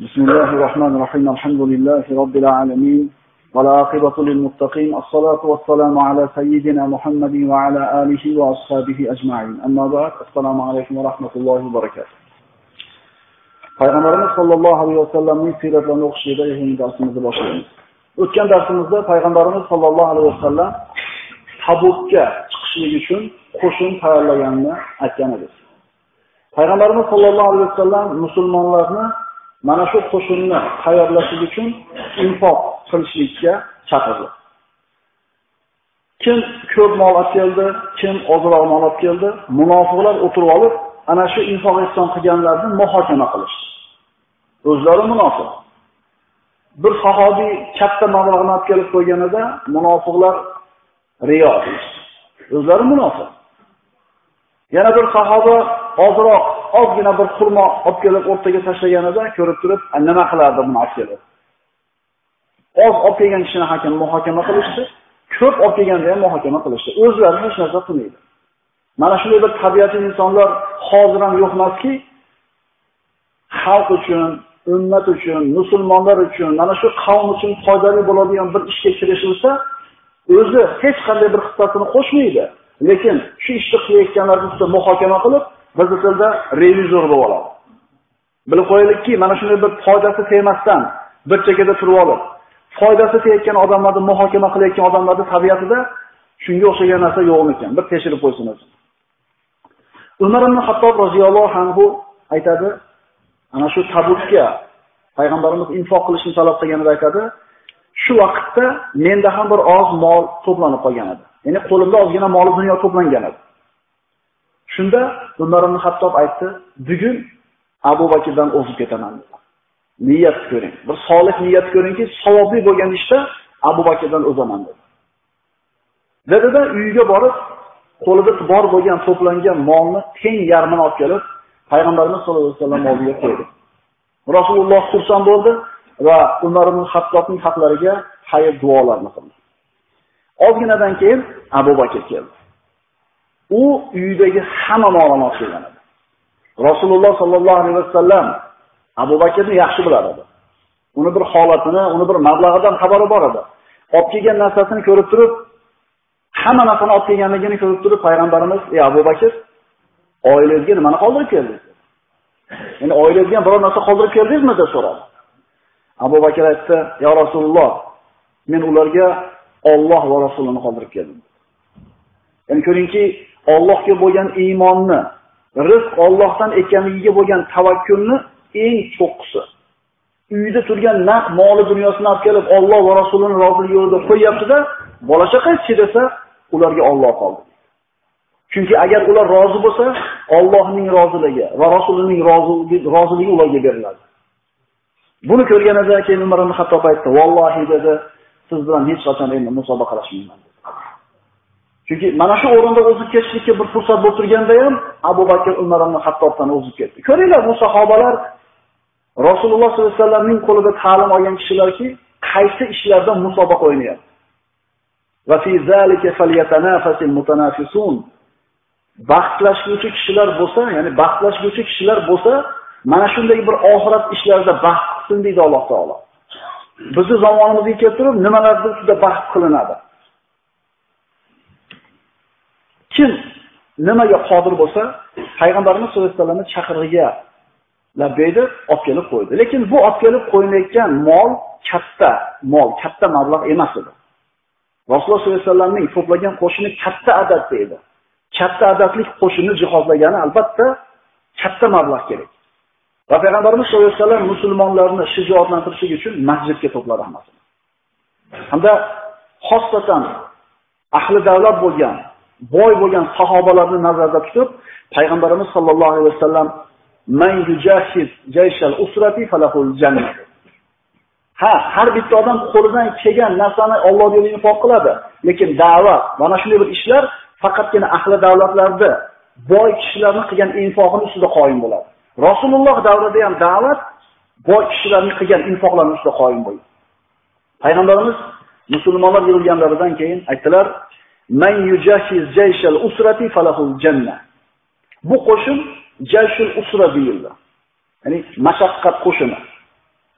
بسم الله الرحمن الرحيم الحمد لله رب العالمين والعاقبة للمتقين الصلاة والسلام على سيدنا محمد وعلى آله وأصحابه أجمعين أما بعد السلام عليكم ورحمة الله وبركاته payg'ambarimiz sollallohu alayhi vasallamning siyratlarini o'qishda bugungi darsimizni boshlaymiz o'tgan darsimizda payg'ambarimiz sollallohu alayhi vasallam tabukka chiqishlik uchun qo'shin tayyorlaganini aytgan edik payg'ambarimiz sollallohu alayhi vasallam musulmonlarni mana shu qo'shinni tayyorlashlik uchun infoq qilishlikka chaqirdi. Kim ko'p mol olib keldi, kim ozroq mol olib keldi, munofiqlar o'tirib olib, ana shu infoq ehson qilganlarni muhokama qilishdi. O'zlari munofiq. Bir sahobiy katta mablag'ni olib kelib qo'yganida munofiqlar riyo O'zlari munofiq. Yana bir sahoba ozroq ozgina bir xurmo olib kelib o'rtaga tashlaganida ko'rib turib, nima qilardi buni olib kelib. Oz olib kelgan kishini hakam muhokama qilishdi, ko'p olib kelganda ham muhokama qilishdi. O'zlari hech narsa qilmaydi. Mana shunday bir tabiatli insonlar hozir ham yo'q emaski, xalq uchun, ummat uchun, musulmonlar uchun, mana shu qavm uchun foydali bo'ladigan bir ishga kirishilsa, o'zi hech qanday bir hissasini qo'shmaydi. Lekin shu ishni qilayotganlar ustida muhokama qilib, bizni tilda revizor bo'lib oladi. Bilib qo'yaylikki, mana shunday bir foydasi tegmasdan bir chekkada turib olib, foydasi tegayotgan odamlarni muhokama qilayotgan odamlarni tabiatida shunga o'xshagan narsa yo'qmi ekan? Bir tekshirib qo'ysin o'zi. Umar ibn Hattob roziyallohu anhu aytadi, ana shu tabutga payg'ambarimiz infoq qilishni talab qilganida aytadi, shu vaqtda menda ham bir oz mol to'planib qolgan edi. Ya'ni qo'limda ozgina mol dunyo to'plangan edi. Shunda Umar ibn Hattob aytdi, bugun Abu Bakrdan o'zib ketaman. Niyat ko'ring. Bir solih niyat ko'ringki, savobli bo'lgan ishda Abu Bakrdan o'zaman dedi. Dedida uyiga borib, qo'lida bor bo'lgan to'plangan molni teng yarmini olib kelib, payg'ambarimiz sollallohu alayhi vasallam oldiga qo'ydi. Rasululloh xursand bo'ldi va Umar ibn Hattobning haqlariga xayr duolarni qildi. Ozginadan keyin Abu Bakr keldi. U uyidagi hamma ma'lumot olib. Rasululloh sollallohu alayhi vasallam Abu Bakrni yaxshi bilar edi. Uni bir holatini, uni bir mablag'idan xabari bor edi. Olib kelgan narsasini ko'rib turib, hamma narsani olib kelganligini ko'rib turib, payg'ambarimiz, "Ey Abu Bakr, oilangizga nimani qoldirib keldingiz?" Ya'ni oilangizga biror narsa qoldirib keldingizmi deb so'radi. Abu Bakr aytdi, yo Rasululloh, men ularga Alloh va Rasulini qoldirib keldim." Ya'ni ko'ringki, Allohga bo'lgan iymonni, rizq Allohdan ekanligiga bo'lgan tavakkulni eng cho'qqisi. Uyda turgan naq moli dunyosini olib kelib Alloh va Rasulining roziligi yo'lida qo'yapti-da, bola chaqa desa, ularga Alloh qoldi. Chunki agar ular rozi bo'lsa, Allohning roziligi va Rasulining roziligi roziligi ularga beriladi. Buni ko'rganida keyin Umar ibn Xattob aytdi, "Vallohi dedi, siz bilan hech qachon endi musobaqalashmayman." Chunki mana shu o'rinda o'zib ketishlikka bir fursat bo'lib turganda ham Abu Bakr Umar ibn Xattobdan o'zib ketdi. Ko'ringlar, bu sahobalar Rasululloh sollallohu alayhi vasallamning qo'lida ta'lim olgan kishilarki, qaysi ishlarda musobaqa o'ynayapti. Va fi zalika falyatanafasil mutanafisun. Baxtlashuvchi kishilar bo'lsa, ya'ni baxtlashuvchi kishilar bo'lsa, mana shunday bir oxirat ishlarida baxt qilsin deydi Alloh taolo. Bizni zamonimizga kelib turib, nimalarda juda baxt qilinadi? Kim nimaga qodir bo'lsa, payg'ambarimiz sallallohu alayhi vasallamni chaqirig'iga labbaydi olib kelib qo'ydi. Lekin bu olib kelib qo'yilayotgan mol katta mol, katta mablag' emas edi. Rasululloh sollallohu alayhi vasallamning to'plagan qo'shini katta adadda edi. Katta adadlik qo'shinni jihozlagani albatta katta mablag' kerak. Va payg'ambarimiz sallallohu alayhi vasallam musulmonlarni shijoatlantirishlik uchun masjidga to'pladi hammasini. Hamda xosatan ahli davlat bo'lgan boy bo'lgan sahobalarni nazarda tutib, payg'ambarimiz sollallohu alayhi vasallam man yujahid jayshal usrati falahul jannah. Ha, har bitta odam qo'lidan kelgan narsani Alloh yo'lida infoq qiladi, lekin da'vat, mana shunday bir ishlar faqatgina ahli davlatlarda boy kishilarning qilgan infoqini ustida qoyim bo'ladi. Rasululloh davrida ham da'vat boy kishilarning qilgan infoqlarini ustida qoyim bo'ldi. Payg'ambarimiz musulmonlar yig'ilganlaridan keyin aytdilar: "Man yujashiz jayshal usrati falahul janna. Bu qo'shin jayshul usra deyildi. Ya'ni mashaqqat qo'shini.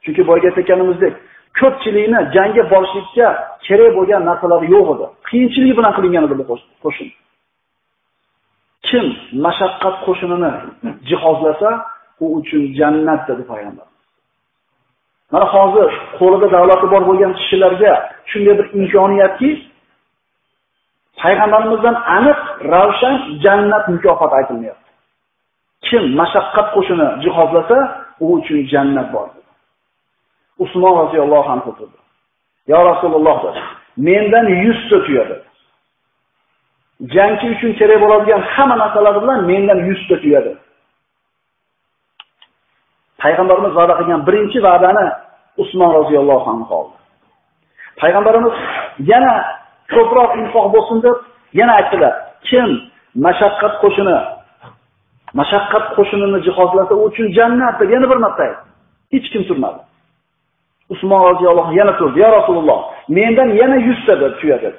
Chunki boyga aytganimizdek, ko'pchilikni jangga borishlikka kerak bo'lgan narsalar yo'q edi. Qiyinchilik bilan qilingan edi bu qo'shin. Kim mashaqqat qo'shinini jihozlasa, u uchun jannat dedi payg'ambar. Mana hozir qo'lida davlati bor bo'lgan kishilarga shunday bir imkoniyatki, payg'ambarimizdan aniq ravshan jannat mukofoti aytilmayapti. Kim mashaqqat qo'shini jihozlasa, u uchun jannat bor. Usmon roziyallohu anhu turdi. Ya Rasululloh dedi. Mendan 100 tuya dedi Jangchi uchun kerak bo'ladigan hamma narsalar bilan mendan 100 tuya dedi Payg'ambarimiz va'da qilgan birinchi va'dani Usmon roziyallohu anhu oldi. Payg'ambarimiz yana ko'proq infoq bo'lsin deb yana aytdilar. Kim mashaqqat qo'shini mashaqqat qo'shinini jihozlasa, u uchun jannat deb yana bir marta aytdi. Hech kim turmadi. Usmon roziyallohu yana turdi. Ya Rasululloh, mendan yana 100 ta deb tuyadi.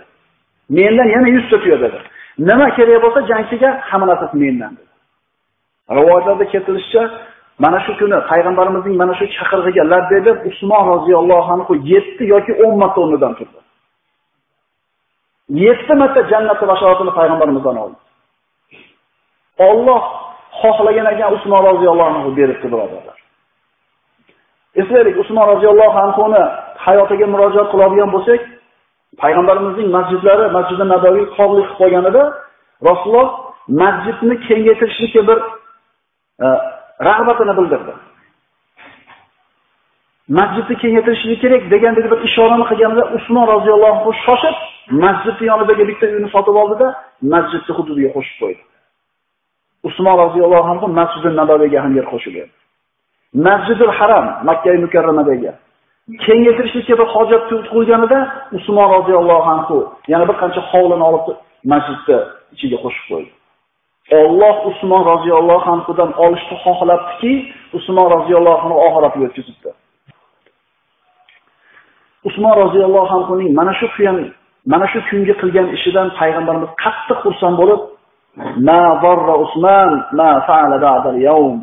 Mendan yana 100 ta tuyadi dedi. Nima kerak bo'lsa jangchiga hamma narsasi mendan dedi. Rivoyatlarda keltirishicha, mana shu kuni payg'ambarimizning mana shu chaqirig'iga labbay deb Usmon roziyallohu anhu 7 yoki 10 marta o'rnidan turdi. Yetti marta jannatni bashoratini payg'ambarimizdan oldi. Alloh xohlagan ekan Usmon roziyallohu anhu beribdi birodarlar. Eslaylik, Usmon roziyallohu anhuni hayotiga murojaat qiladigan bo'lsak, payg'ambarimizning masjidlari, masjidi Nabaviy qorlik qilib qo'yganida Rasululloh masjidni kengaytirishlikka bir e, rag'batini bildirdi. Masjidni kengaytirishlik kerak degandek bir ishorani qilganida Usmon roziyallohu anhu shoshib masjidni yonidagi bitta uyni sotib oldida masjidni hududiga qo'shib qo'ydi. Usmon roziyallohu anhu masjidi Nabaviyga ham yer qo'shib berdi. Masjidul Haram Makka mukarramadagi kengaytirishlikka bir hojat qo'yganida Usmon roziyallohu anhu yana bir qancha hovlini olib masjidni ichiga qo'shib qo'ydi. Alloh Usmon roziyallohu anhudan olishni xohlabdiki, Usmon roziyallohu anhu oxiratga o'tkazibdi. Usmon roziyallohu anhuning mana shu qilgan mana shu kungi qilgan ishidan payg'ambarimiz qattiq xursand bo'lib, "Ma Usmon ma fa'ala ba'da al-yawm"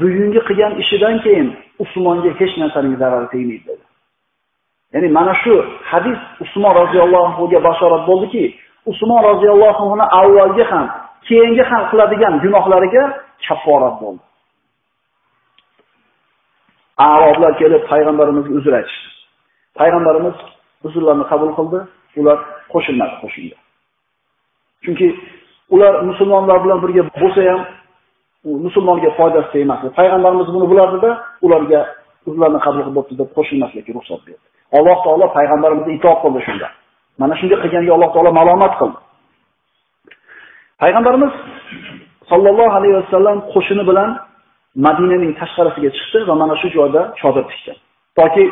bugungi qilgan ishidan keyin Usmonga hech narsaning zarari tegmaydi dedi. Ya'ni mana shu hadis Usmon roziyallohu anhuga bashorat bo'ldiki, Usmon roziyallohu anhuni avvalgi ham, keyingi ham qiladigan gunohlariga kafforat bo'ldi. aroblar kelib payg'ambarimizga uzr aytishdi. Payg'ambarimiz uzrlarni qabul qildi, ular qo'shilmadi qo'shinga. Chunki ular musulmonlar bilan birga bo'lsa ham musulmonga foydasi tegmasdi. Payg'ambarimiz buni bilardida, ularga o'zlarini qabul qilib bo'pti deb qo'shilmaslikka ruxsat berdi. Alloh taolo payg'ambarimizga itoat qildi shunda. Mana shunday qilganga Alloh taolo ma'lumot qildi. Payg'ambarimiz sallallohu alayhi vasallam qo'shini bilan Madinaning tashqarisiga chiqdi va mana shu joyda chodir tikdi. Toki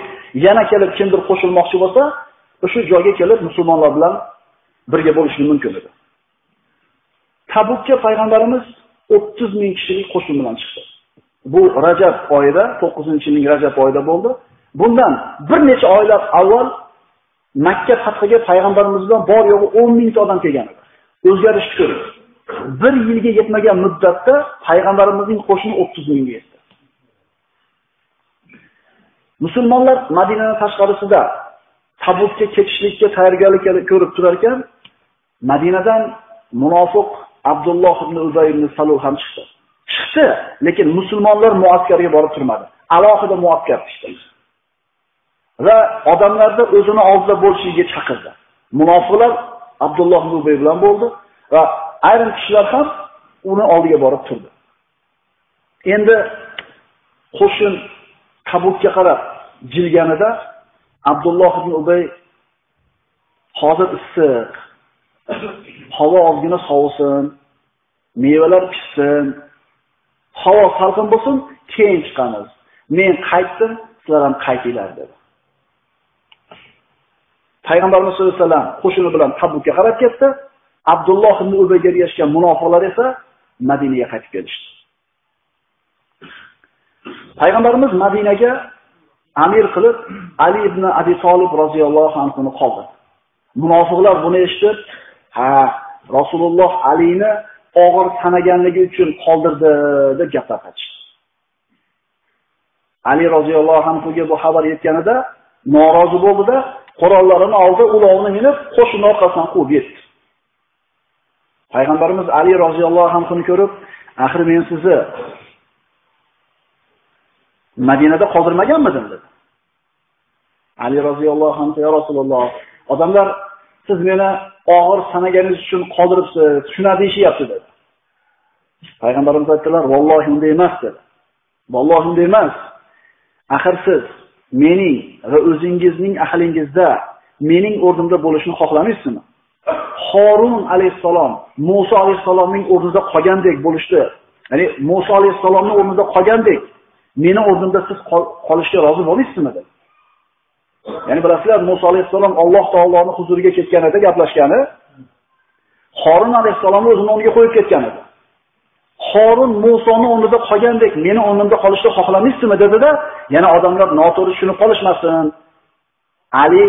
yana kelib kimdir qo'shilmoqchi bo'lsa, o'sha joyga kelib musulmonlar bilan birga bo'lishi mumkin edi. Tabukka payg'ambarimiz 30 ming kishilik qo'shin bilan chiqdi. Bu Rajab oyida, 9-yilning Rajab oyida bo'ldi. Bundan bir necha oylar avval Makka fathiga payg'ambarimiz bilan bor yo'g'i 10 mingta odam kelgan edi. O'zgarish ko'rdi. Bir yilga yetmagan muddatda payg'ambarimizning qo'shini 30 mingga yetdi. Musulmonlar Madinaning tashqarisida Tabukka ketishlikka tayyorgarlik ko'rib turar ekan, Madinadan munofiq Abdulloh ibn Uzay ibn Salul ham chiqdi. Chiqdi, lekin musulmonlar muaskarga borib turmadi. Alohida muaskar tushdi. Va odamlarni o'zini oldida bo'lishiga chaqirdi. Munofiqlar Abdulloh ibn Ubay bilan bo'ldi va ayrim kishilar ham uni oldiga borib turdi. Endi qo'shin Tabukka qarab jilganida Abdulloh ibn Ubay hozir issiq havo ozgina sovisin, mevalar pishsin, havo salqin bo'lsin, keyin chiqamiz. Men qaytdim, sizlar ham qaytinglar dedi. Payg'ambarimiz sollallohu alayhi vasallam qo'shini bilan Tabukka qarab ketdi. Abdulloh ibn Ubayga ergashgan munofiqlar esa Madinaga qaytib kelishdi. Payg'ambarimiz Madinaga amir qilib Ali ibn Abi solib roziyallohu anhuni qoldi. Munofiqlar buni eshitib, ha Rasululloh Alini og'ir sanaganligi uchun qoldirdi deb gaplar aytishdi. Ali roziyallohu anhuga bu xabar yetganida norozi bo'ldida, qurollarini oldi, ulovni minib, qo'shin orqasidan quvib yetdi. Payg'ambarimiz Ali roziyallohu anhuni ko'rib, "Axir men sizni Madinada qoldirmaganmidim?" dedi. Ali roziyallohu anhu ya Rasululloh, odamlar siz meni og'ir sanaganingiz uchun qoldiribsiz, shuna deyishyapti dedi. Payg'ambarimiz aytdilar, "Vallohi unday emas" dedi. "Vallohi unday emas. Axir siz mening va o'zingizning ahlingizda mening o'rnimda bo'lishni xohlamaysizmi? Xorun alayhisalom Musa alayhisalomning o'rnida qolgandek bo'lishdi. Ya'ni Musa alayhisalomning o'rnida qolgandek meni o'rnimda siz qolishga rozi bo'lmaysizmi dedi. Ya'ni bilasizlar, Musa alayhissalom Alloh taoloning huzuriga ketganida gaplashgani Horun alayhissalomni o'zini o'rniga qo'yib ketgan edi. Horun Musoni o'rnida qolgandek meni o'rnimda qolishni xohlamaysizmi dedi-da, yana odamlar noto'g'ri tushunib qolishmasin. Ali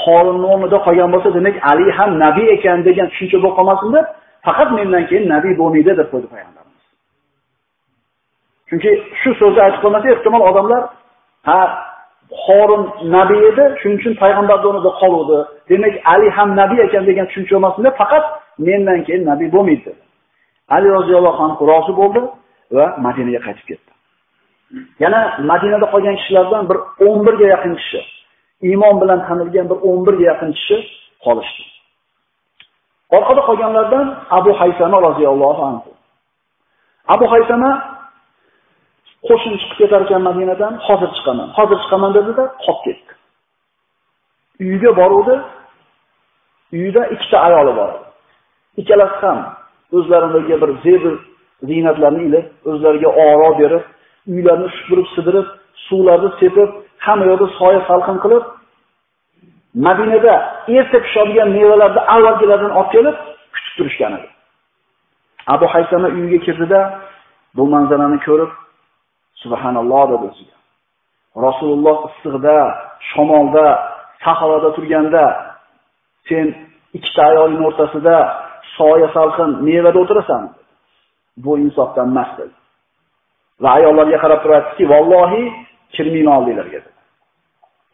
Horunning o'rnida qolgan bo'lsa, demak Ali ham nabiy ekan degan tushuncha bo'lib qolmasin deb, faqat mendan keyin nabiy bo'lmaydi deb qo'ydi payg'ambar. Chunki shu so'zni aytib qolmasa, ehtimol odamlar ha Horun nabiy edi, shuning uchun payg'ambar o'rnida qoluvdi. Demak, Ali ham nabiy ekan degan tushuncha bo'lmasin faqat mendan keyin nabiy bo'lmaydi. Ali roziyallohu anhu rozi bo'ldi va Madinaga qaytib ketdi. Yana Madinada qolgan kishilardan bir 11 ga yaqin kishi, iymon bilan tanilgan bir 11 ga yaqin kishi qolishdi. Orqada qolganlardan Abu Haysama roziyallohu anhu. Abu Haysama qo'shin chiqib ketar ekan Madinadan, hozir chiqaman, hozir chiqaman dedi-da, qolib ketdi. Uyiga boruvdi. Uyida ikkita ayoli bor. Ikkalasi ham o'zlaridagi bir zebr ziynatlarni ilib, o'zlariga oro berib, uylarni supurib, sidirib, suvlarni sepib, hamma yoqda soya salqin qilib, Madinada erta pishadigan mevalarni avvalgilardan olib kelib, kutib turishgan edi. Abu Haysama uyiga kirdida, bu manzarani ko'rib, subhanalloh deb o'ziga. Rasululloh issiqda, shamolda, sahroda turganda sen ikkita ayolning o'rtasida soya salqin mevada o'tirasan. Bu insofdan emas dedi. Va ayollarga qarab turib "Vallohi kirmayman oldinglarga" dedi.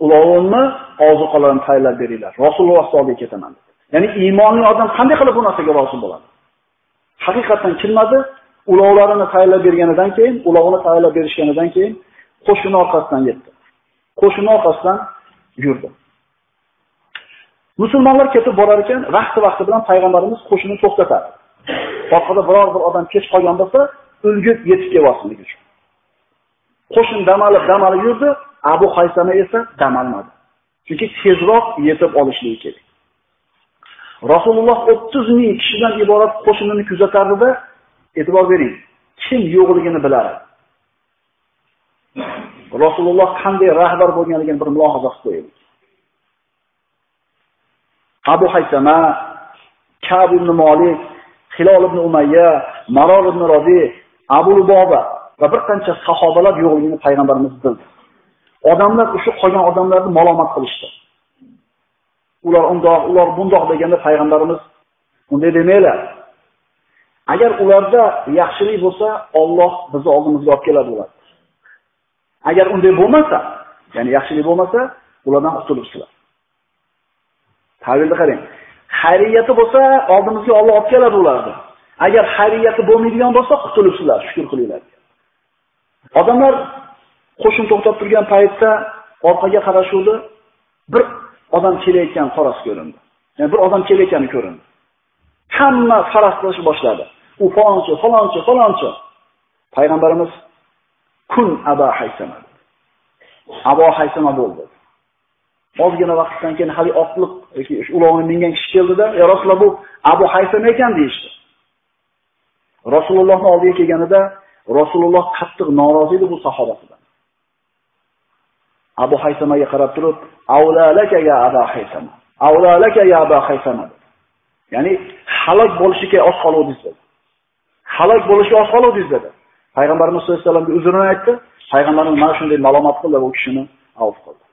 Ulovimni ozuqalarini tayyorlab beringlar. Rasululloh oldiga ketaman dedi. Ya'ni iymonli odam qanday qilib bu narsaga rozi bo'ladi? Haqiqatan kirmadi, ulovlarini tayyorlab berganidan keyin, ulovini tayyorlab berishganidan keyin qo'shini orqasidan yetdi. qo'shini orqasidan yurdi. Musulmonlar ketib borar ekan, vaqti-vaqti bilan payg'ambarimiz qo'shinni to'xtatadi. Orqada biror bir odam kech qolgan bo'lsa, ulgib yetib kelmasligi uchun. Qo'shin damalib, damalib yurdi, Abu Haysama esa damalmadi. Chunki tezroq yetib olishligi kerak. Rasululloh 30 ming kishidan iborat qo'shinini kuzatardi-da, e'tibor bering, kim yo'qligini biladi Rasululloh qanday rahbar bo'lganligini bir mulohaza qilib qo'yaylik. Abu Haysama, Ka'b ibn Malik, Hilol ibn Umayya, Maror ibn Rabi, Abu Luboba va bir qancha sahobalar yo'qligini payg'ambarimiz bildi. Odamlar o'sha qolgan odamlarni malomat qilishdi. Ular undoq, ular bundoq deganda payg'ambarimiz unday demanglar. Agar ularda yaxshilik bo'lsa, Alloh bizni oldimizga olib keladi ular. Agar unday bo'lmasa, ya'ni yaxshilik bo'lmasa, ulardan qutulibsizlar. Tavilni qarang. Xayriyati bo'lsa, oldimizga Alloh olib keladi ularni. Agar xayriyati bo'lmaydigan bo'lsa, qutulibsizlar, shukr qilinglar. Odamlar qo'shin to'xtab turgan paytda orqaga qarashuvdi, bir odam kelayotgan qorasi ko'rindi. Ya'ni bir odam kelayotgani ko'rindi. Hamma faras qilishni boshladi. U falonchi, falonchi, falonchi. Payg'ambarimiz kun Aba Haysama. Abo Haysama bo'ldi. ozgina vaqtdan keyin hali oqliq yoki ulovni mingan kishi keldida, "Ya Rasululloh, bu Abu haysama ekan" deyishdi. Rasulullohning oldiga kelganida Rasululloh qattiq norozi edi bu sahobasidan. Abu Haysamaga qarab turib, "Avlalaka ya Abu haysama Avlalaka ya Abu Haysam." Ya'ni halok bo'lishiga oz qoluvdingiz dedi. Halok bo'lishi oz qoluvdingiz dedi. Payg'ambarimiz sollallohu alayhi vasallamga uzrini aytdi. Payg'ambarimiz mana shunday ma'lumot qildi va u kishini avf qildi.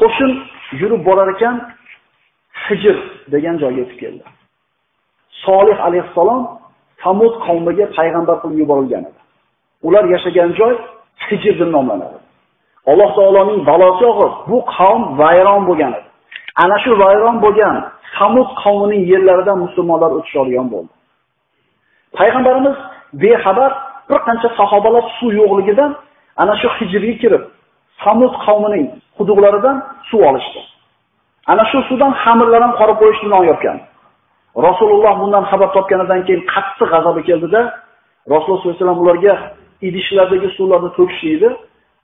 Qo'shin yurib borar ekan, Hijr degan joyga yetib keldi. Solih alayhissalom Samud qavmiga payg'ambar qilib yuborilgan edi. Ular yashagan joy hijr deb nomlanadi. Alloh taoloning balosi og'ir, bu qavm vayron bo'lgan edi. Ana shu vayron bo'lgan Samud qavmining yerlaridan musulmonlar o'tish olgan bo'ldi. Payg'ambarimiz bexabar bir qancha sahobalar suv yo'qligidan ana shu hijrga kirib, Samud qavmining quduqlaridan suv olishdi. Ana shu suvdan xamirlar ham qorib qo'yishni non yopgan. Rasululloh bundan xabar topganidan keyin qattiq g'azabi keldida, Rasululloh sollallohu alayhi vasallam ularga idishlardagi suvlarni to'kishdi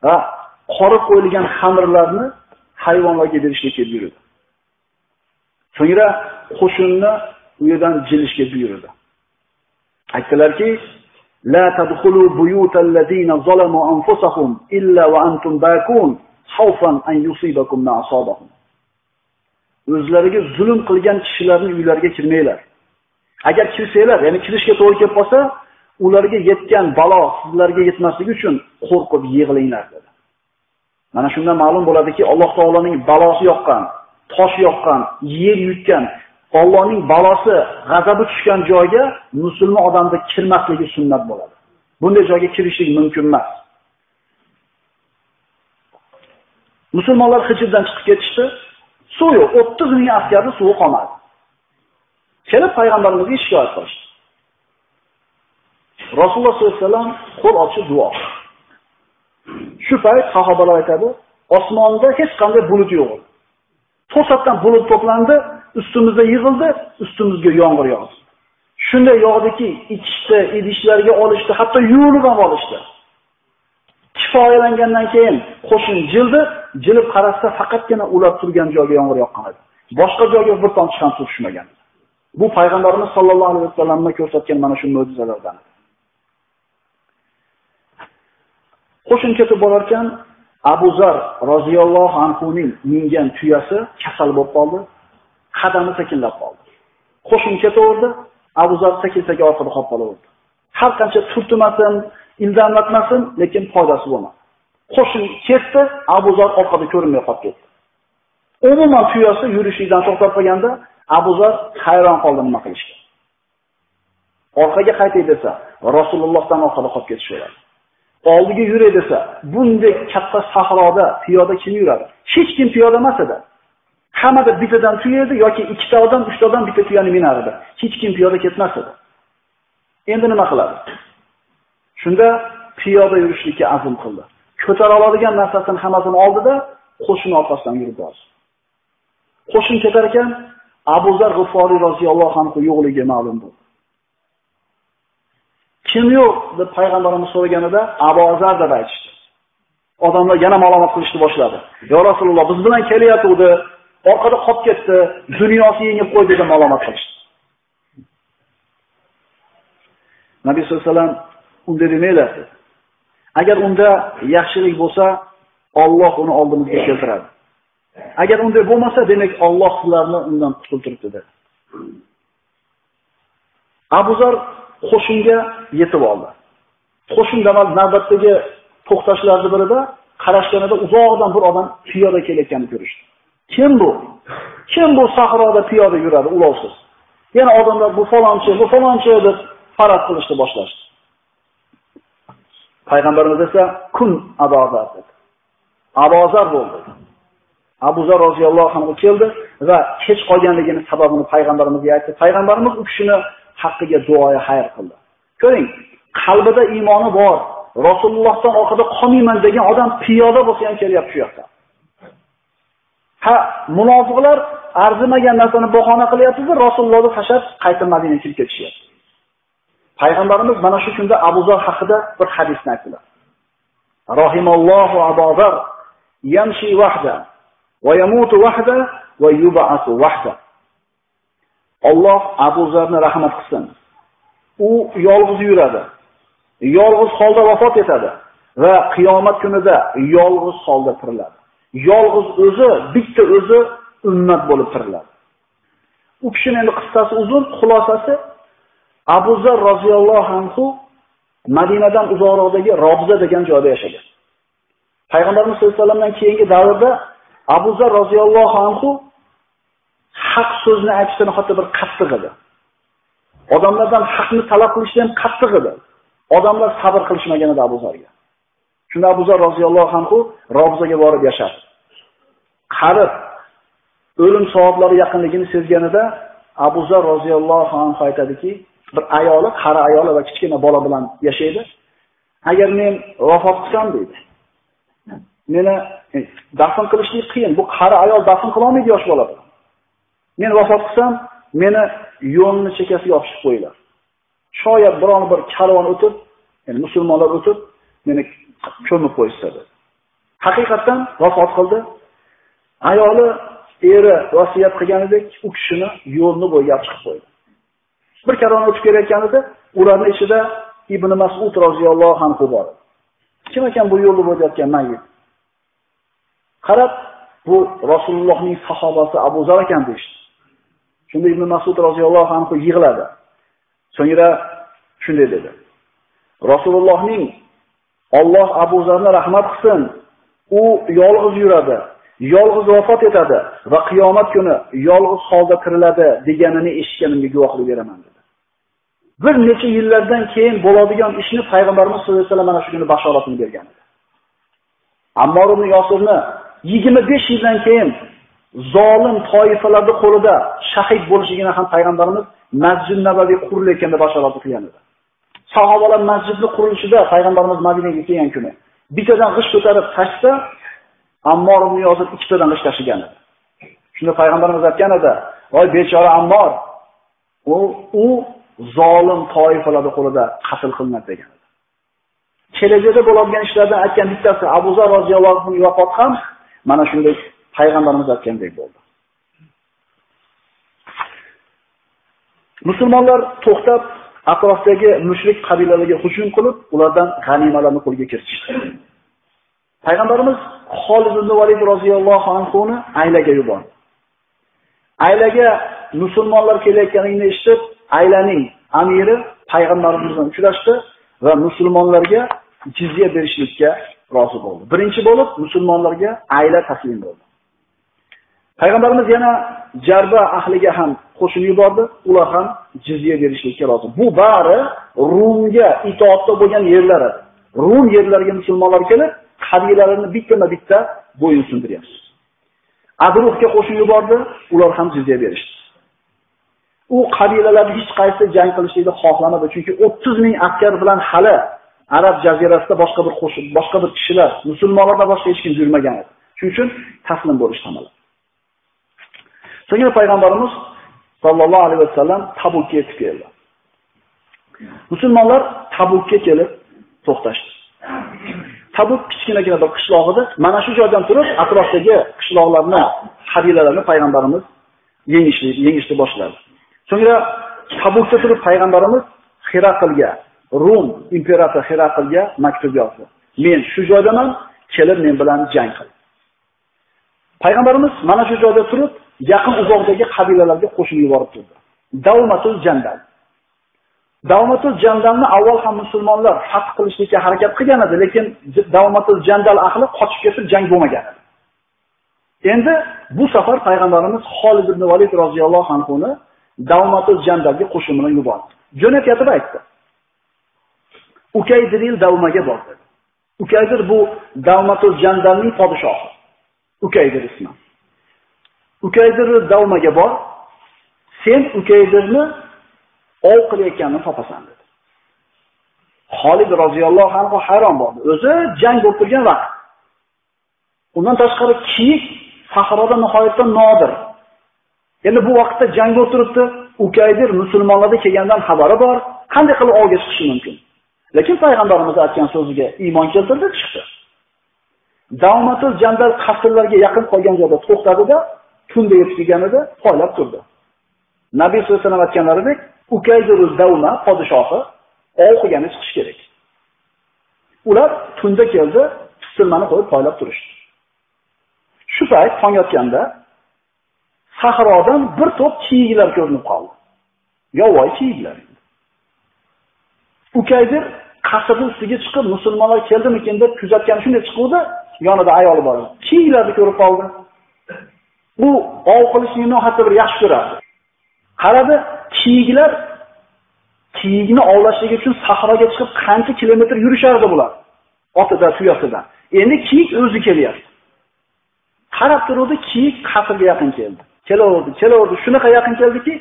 va qorib qo'yilgan xamirlarni hayvonlarga berishga buyurdi. So'ngra qo'shinni u yerdan jilishga buyurdi. Aytdilarki, la tadkhulu buyutal ladina zalamu anfusahum illa wa antum bakun xaufan an yusibakum ma asabahum. O'zlariga zulm qilgan kishilarning uylariga kirmanglar. Agar kirsanglar, ya'ni kirishga to'g'ri kelib qolsa, ularga yetgan balo sizlarga yetmasligi uchun qo'rqib yig'linglar dedi. Mana shundan ma'lum bo'ladiki, Alloh taoloning balosi yoqqan, tosh yoqqan, yer yutgan, Allohning balosi, g'azabi tushgan joyga musulmon odamda kirmasligi sunnat bo'ladi. Bunday joyga kirishlik mumkin emas. Musulmonlar hijrdan chiqib ketishdi. Suv yo'q, 30 ming askarni suvi qolmadi. Kelib payg'ambarimizga shikoyat qilishdi. Rasululloh sollallohu alayhi vasallam qo'l ochib duo. qildi. Shu payt sahobalar aytadi, osmonda hech qanday bulut yo'q. To'satdan bulut to'plandi, ustimizda yig'ildi, ustimizga yomg'ir yog'di. Shunday yog'diki, ichishdi, idishlarga olishdi, hatto yuvinib ham olishdi. Kifoyalangandan keyin qo'shin jildi, jilib qarasa faqatgina ulab turgan joyga yomg'ir yoqqan edi. Boshqa joyga bir tomchi ham suv tushmagan. Bu payg'ambarimiz sollallohu alayhi vasallamga ko'rsatgan mana shu mo'jizalardan. Qo'shin ketib borarkan, Abu Zar roziyallohu anhuning mingan tuyasi kasal bo'lib qoldi, qadami sekinlab qoldi. Qo'shimcha to'rdi, Abu Zar sekin-sekin orqada qolib qoldi. Har qancha turtmasin, ilzamlatmasin, lekin foydasi bo'lmadi. Qo'shin ketdi, Abu Zar orqada ko'rinmay qolib ketdi. Umuman tuyasi yurishidan to'xtab qolganda, Abu Zar hayron qoldi nima qilishga. Orqaga qaytay desa, Rasulullohdan orqada qolib ketishaveradi. Oldiga yuray desa, bunday katta sahroda piyoda kim yuradi? Hech kim piyoda emas edi. Hammada bittadan tuya edi yoki ikkita odam, uchta odam bitta tuyani minar edi. Hech kim piyoda ketmas edi. Endi nima qiladi? Shunda piyoda yurishlikka azm qildi. Ko'tara oladigan narsasini hammasini oldida qo'shin orqasidan yurib bordi. Qo'shin ketar ekan, Abu Zar G'iforiy roziyallohu anhu yo'qligi ma'lum bo'ldi. Kim yo'q deb payg'ambarimiz so'raganida Abozar deb aytishdi. Odamlar yana malomat qilishni boshladi. "Ya Rasululloh, biz bilan kelyapti, orqada qolib ketdi, dunyosi yengib qo'ydi" deb malomat qilishdi. Nabiy sallallohu alayhi vasallam unday demanglar. Agar unda yaxshilik bo'lsa, Alloh uni oldimizga keltiradi. Agar unday bo'lmasa, demak Alloh sizlarni undan qutultiribdi dedi. Abu Zar qo'shinga yetib oldi. Qo'shin damas navbatdagi to'xtashlarning birida qarashganida uzoqdan bir odam piyoda kelayotganini ko'rishdi. Kim bu? Kim bu sahroda piyoda yuradi ulovsiz? Yana odamlar bu falonchi, bu falonchi deb faraz qilishni boshlashdi. Payg'ambarimiz esa kun abozar dedi. Abozar bo'ldi. Abu Zar roziyallohu anhu keldi va kech qolganligini sababini payg'ambarimizga aytdi. Payg'ambarimiz u kishini haqqiga duoya xayr qildi. Ko'ring, qalbida iymoni bor, Rasulullohdan orqada qolmayman degan odam piyoda bo'lsa ham kelyapti shu yoqda. Ha, munofiqlar arzimagan narsani bahona qilyapti, Rasulullohni tashlab qayta Madinaga kirib ketishyapti. Payg'ambarimiz mana shu kunda Abu Zar haqida bir hadisni aytdilar. Rahimallohu Abu Zar yamshi wahda va yamutu wahda va yub'athu wahda. Alloh Abu Zarni rahmat qilsin. U yolg'iz yuradi. Yolg'iz holda vafot etadi va qiyomat kunida yolg'iz holda tiriladi. Yolg'iz o'zi, bitta o'zi ummat bo'lib tiriladi. U kishining endi qissasi uzun, xulosasi Abu Zar roziyallohu anhu Madinadan uzoqroqdagi Robza degan joyda yashagan. Payg'ambarimiz sollallohu alayhi vasallamdan keyingi davrda Abu Zar roziyallohu anhu haq so'zni aytishdan hatto bir qattiq edi. Odamlardan haqni talab qilishdan qattiq edi. Odamlar sabr qilishmagan edi Abu Zarga. Shunda Abu Zar roziyallohu anhu Robzaga borib yashadi. Qarib o'lim soatlari yaqinligini sezganida Abu Zar roziyallohu anhu aytadiki, bir ayoli, qari ayoli va kichkina bola bilan yashaydi. Agar men vafot qilsam deydi. Meni e, dafn qilishlik qiyin. Bu qari ayol dafn qila olmaydi yosh bola bilan. Men vafot qilsam, meni yo'lni chekasiga yopishib qo'yinglar. Shoyat biron bir karvon o'tib, ya'ni musulmonlar o'tib, meni ko'mib qo'yishsa Haqiqatan vafot qildi. Ayoli eri vasiyat qilganidek u kishini yo'lni bo'ylab chiqib qo'ydi. Bir karvon o'tib kelayotganida ularning ichida Ibn Mas'ud roziyallohu anhu bor. Kim ekan bu yo'lni bo'yayotgan mayit? Qarab, bu Rasulullohning sahobasi Abu Zar ekan deydi. Shunda Ibn Mas'ud roziyallohu anhu yig'ladi. So'ngra shunday dedi. Rasulullohning Alloh Abu Zarni rahmat qilsin. U yolg'iz yuradi, yolg'iz vafot etadi va qiyomat kuni yolg'iz holda tiriladi deganini eshitganimga guvohlik beraman dedi. Bir necha yillardan keyin bo'ladigan ishni payg'ambarimiz sollallohu alayhi vasallam mana shu kuni bashoratini bergan edi. Ammor ibn Yosirni 25 yildan keyin zolim toifalarni qo'lida shahid bo'lishigini ham payg'ambarimiz Masjid Nabaviy qurilayotganda bashorat qilgan edi. Sahobalar masjidni qurilishida payg'ambarimiz Madinaga kelgan kuni bittadan g'isht ko'tarib tashsa, Ammor ibn Yosir ikkitadan g'isht tashigan edi. Shunda payg'ambarimiz aytgan edi, "Voy bechora Ammor, u u zolim toifalarni qo'lida qatl qilinadi" degan. Kelajakda bo'ladigan ishlardan aytgan bittasi Abu Zar roziyallohu anhu vafot ham mana shunday payg'ambarimiz aytgandek bo'ldi. Musulmonlar to'xtab atrofdagi mushrik qabilalarga hujum qilib, ulardan g'animalarni qo'lga kiritishdi. Payg'ambarimiz Xolid ibn Valid roziyallohu anhuni aylaga yubordi. Aylaga musulmonlar kelayotganligini eshitib, aylaning amiri payg'ambarimiz bilan uchrashdi va musulmonlarga jizya berishlikka rozi bo'ldi. Birinchi bo'lib musulmonlarga ayla taslim bo'ldi. Payg'ambarimiz yana Jarba ahliga ham qo'shin yubordi, ular ham jizya berishlikka rozi. Bu bari Rumga itoatda bo'lgan yerlar edi. Rum yerlariga musulmonlar kelib, qabilalarini bittama-bitta bo'yin sindiryapti. Adruhga qo'shin yubordi, ular ham jizya berishdi. U qabilalar hech qaysi jang qilishlikni xohlamadi, chunki 30 ming askar bilan hali Arab jazirasida boshqa bir qo'shin, boshqa bir kishilar, musulmonlardan boshqa hech kim yurmagan edi. Shuning uchun taslim bo'lishdi hammalar. So'ngra payg'ambarimiz sallallohu alayhi vasallam Tabukka yetib keldi. Musulmonlar Tabukka kelib to'xtashdi. Tabuk kichkinagina bir qishloq edi. Mana shu joydan turib, atrofdagi qishloqlarni, qabilalarni payg'ambarimiz yengishni, yengishni boshladi. So'ngra Tabukda turib payg'ambarimiz Hiraqlga, Rum imperatori Hiraqlga maktub yozdi. Men shu joydaman, kelib men bilan jang qil. Payg'ambarimiz mana shu joyda turib, yaqin uzoqdagi qabilalarga qo'shin yuborib turdi. Davmatul Jandal. Davmatul Jandalni avval ham musulmonlar fath qilishlikka harakat qilgan edi, lekin Davmatul Jandal ahli qochib ketib jang bo'lmagan edi. Endi bu safar payg'ambarimiz Xolid ibn Valid roziyallohu anhu ni Davmatul Jandalga qo'shin bilan yubordi. Jo'natib aytdi. Ukaydiril Davmaga bordi. Ukaydir bu Davmatul Jandalning podshohi. Ukaydir ismi. Ukaydirni davmaga bor, sen Ukaydirni ov qilayotganini topasan dedi. Xolid roziyallohu anhu hayron bo'ldi. O'zi jang bo'lib turgan vaqt. Undan tashqari kiyik sahroda nihoyatda nodir. Endi bu vaqtda jang bo'lib turibdi, Ukaydir musulmonlarga kelgandan xabari bor, qanday qilib ovga chiqishi mumkin? Lekin payg'ambarimiz aytgan so'ziga iymon keltirdi, chiqdi. Davmatul Jandal qasrlarga yaqin qolgan joyda to'xtadi-da, tunda yetib kelganida poylab turdi. Nabiy sollallohu alayhi vasallam aytganlaridek, Ukaydurul Davma podshohi o'qigani chiqish kerak. Ular tunda keldi, pistirmani qo'yib poylab turishdi. Shu payt tong yotganda sahrodan bir to'p kiyiklar ko'rinib qoldi. Yovvoyi kiyiklar. Ukaydir qasrning ustiga chiqib musulmonlar keldimikin deb kuzatgan shunday chiquvdi, yonida ayoli bor. Kiyiklarni ko'rib qoldi. Bu ov qilishni nohata bir yaxshi ko'radi. Qaradi, kiyiklar kiyikni ovlashligi uchun sahroga chiqib qancha kilometr yurishardi bular. otida, tuyasida. Endi kiyik o'zi kelyapti. Qarab turdi, kiyik qasrga yaqin keldi. Kelaverdi, kelaverdi, shunaqa yaqin keldiki,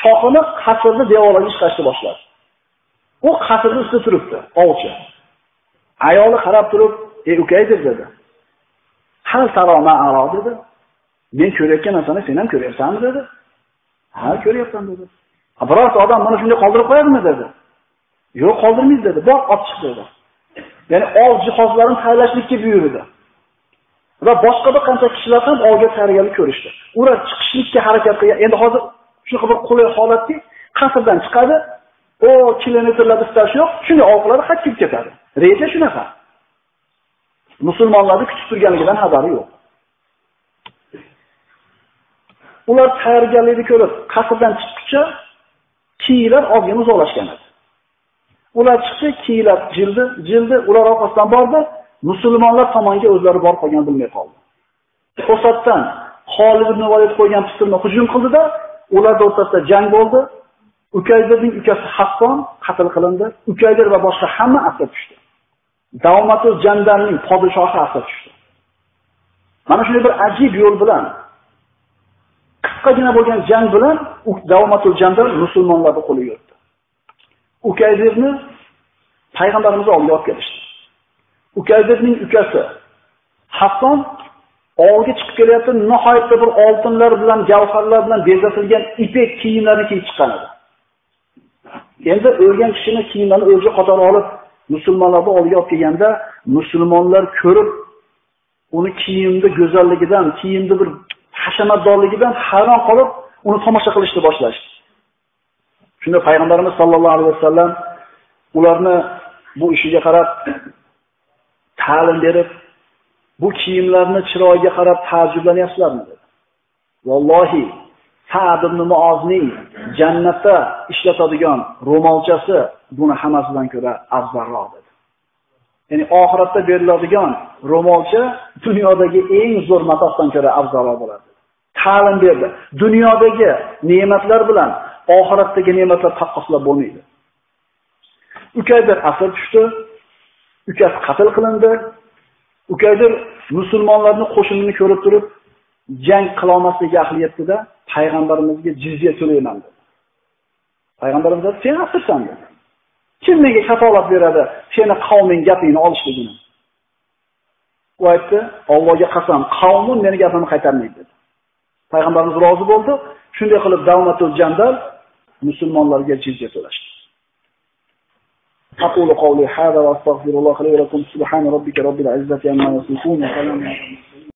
shoxini qasrni devoriga chiqarishni boshladi. U qasrni ustida turibdi, ovchi. Ayoli qarab turib, "Ey ukay" dedi. "Hal saloma aro" dedi. "Men ko'rayotgan narsani sen ham ko'ryapsanmi?" dedi. "Ha, ko'ryapman" dedi. "Birorta odam mana shunday qoldirib qo'yadimi?" dedi. "Yo'q, qoldirmaydi" dedi. "Bor, olib chiq" dedi. Ya'ni ov jihozlarini tayyorlashlikka buyurdi. Va boshqa bir qancha kishilar ham ovga tayyorgarlik ko'rishdi. Ular chiqishlikka harakat qilgan. Endi hozir shunaqa bir qulay holatki, qasrdan chiqadi, o kilometrlab istash yo'q, shuni ovqilari qatib ketadi. Reja shunaqa. Musulmonlarni kutib turganligidan xabari yo'q. Ular tayyorgarlikni ko'rib, qasrdan chiqquncha kiylar olgan uzoqlashgan edi. Ular chiqdi, kiylar jildi, jildi, ular orqasidan bordi, musulmonlar tomonga o'zlari borib qolgan bilmay qoldi. To'satdan Xolid ibn Valid qo'ygan pistirma hujum qildida, ular o'rtasida jang bo'ldi. Ukaydirning ukasi Hasson qatl qilindi. Ukaydir va boshqa hamma asir tushdi. Davomatul jandarning podshohi asir tushdi. Mana shunday bir ajib yo'l bilan qisqagina bo'lgan jang bilan Davomatul jangda musulmonlarni qo'li yurdi Ukaydirni payg'ambarimiz oldiga olib kelishdi. Ukaydirning ukasi Hasson oldiga chiqib kelyapti, nihoyatda bir oltinlar bilan, gavharlar bilan bezatilgan ipek kiyimlarni kiyib chiqqan edi. Endi o'lgan kishini kiyimlarini o'zi qator olib musulmonlarni oldiga olib kelganda, musulmonlar ko'rib uni kiyimni go'zalligidan, kiyimni bir hashamatdorligidan hayron qolib, uni tomosha qilishni boshlashdi. Shunda payg'ambarimiz sollallohu alayhi vasallam ularni bu ishiga qarab ta'lim berib, bu kiyimlarni chiroyiga qarab taajjublanyapsizlarmi dedi. Vallohi Sa'd ibn Muozning jannatda ishlatadigan ro'molchasi buni hammasidan ko'ra afzalroq dedi. Ya'ni oxiratda beriladigan ro'molcha dunyodagi eng zo'r matosdan ko'ra afzalroq bo'ladi. Ta'lim berdi. Dunyodagi ne'matlar bilan oxiratdagi ne'matlar taqqoslab bo'lmaydi. Ukaydir asr tushdi, ukasi qatl qilindi. Ukaydir musulmonlarning qo'shinini ko'rib turib, jang qila olmasligiga ahli yetdi-da, payg'ambarimizga jizya to'layman dedi. Payg'ambarimiz "Sen asirsan" dedi. Kim menga kafolat beradi seni qavming gapingni olishligini? U aytdi, Allohga qasam, qavmim meni gapimni qaytarmaydi dedi. Payg'ambarimiz rozi bo'ldi. Shunday qilib Davmatul Jandal musulmonlarga jizya to'lashdi. أقول قولي هذا وأستغفر الله لي ولكم سبحان ربك رب العزة عما يصفون وسلام على